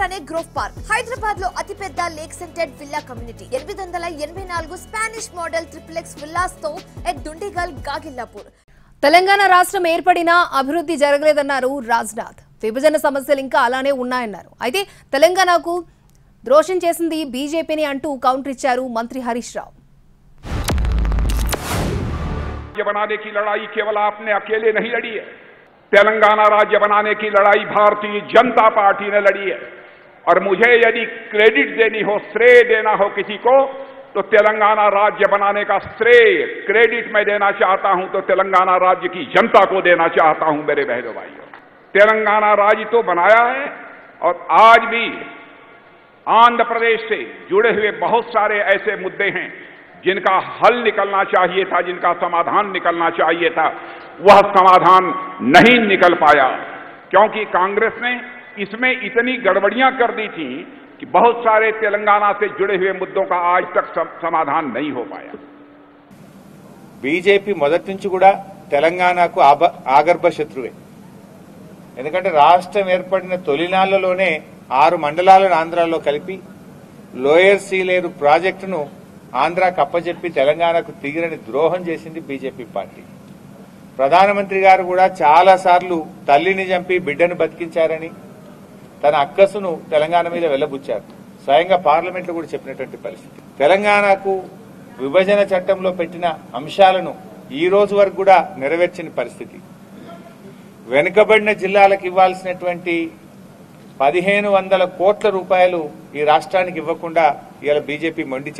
రానే grove park Hyderabad లో అతిపెద్ద లేక్ సెంటెడ్ విల్లా కమ్యూనిటీ ఎనిమిది వందల ఎనభై నాలుగు స్పానిష్ మోడల్ ట్రిప్లెక్స్ విల్లాస్ తో ఎట్ దుండిగల్ గాగిల్లాపూర్ తెలంగాణ రాష్ట్రం ఏర్పడినా అభివృద్ధి జరగలేదన్నారు రాజ్నాథ్ విభజన సమస్యలు ఇంకా అలానే ఉన్నాయన్నారు అయితే తెలంగాణకు ద్రోషం చేసింది బీజేపీని అంటూ కౌంటర్ ఇచ్చారు మంత్రి హరీష్ రావు राज्य बनाने की लड़ाई केवल आपने अकेले नहीं लड़ी है तेलंगाना राज्य बनाने की लड़ाई भारतीय जनता पार्टी ने लड़ी है और मुझे यदि क्रेडिट देनी हो, श्रेय देना हो किसी को तो तेलंगाना राज्य बनाने का श्रेय क्रेडिट मैं देना चाहता हूँ तो तेलंगाना राज्य की जनता को देना चाहता हूँ, मेरे बहनों भाइयों। तेलंगाना राज्य तो बनाया है, और आज भी आंध्र प्रदेश से जुड़े हुए बहुत सारे ऐसे मुद्दे हैं, जिनका हल निकलना चाहिए था, जिनका समाधान निकलना चाहिए था, वह समाधान नहीं निकल पाया, क्योंकि कांग्रेस ने इसमें इतनी गड़बड़ियां कर दी थी कि बहुत सारे तेलंगाना से जुड़े हुए मुद्दों का आज तक सम- समाधान नहीं हो पाया బీజేపీ మొదటి నుంచి కూడా తెలంగాణకు ఆబ- ఆగర్భ శత్రువే ఎందుకంటే రాష్ట్రం ఏర్పడిన తొలినాళ్లలోనే ఆరు మండలాలను ఆంధ్రాలో కలిపి లోయర్ సీలేరు ప్రాజెక్టును ఆంధ్రాకు అప్పచెప్పి తెలంగాణకు తీరని ద్రోహం చేసింది బీజేపీ పార్టీ ప్రధానమంత్రి గారు కూడా చాలా సార్లు తల్లిని చంపి బిడ్డను బతికించారని తన అక్కసును తెలంగాణ మీద వెళ్ళబుచ్చారు. స్వయంగా పార్లమెంట్లో కూడా చెప్పినటువంటి పరిస్థితి. తెలంగాణకు విభజన చట్టంలో పెట్టిన అంశాలను ఈ రోజు వరకు కూడా నెరవేర్చిన పరిస్థితి. వెనుకబడిన జిల్లాలకు ఇవ్వాల్సినటువంటి పదిహేను వందల కోట్ల రూపాయలు ఈ రాష్ట్రానికి ఇవ్వకుండా ఇవాళ బీజేపీ మొండి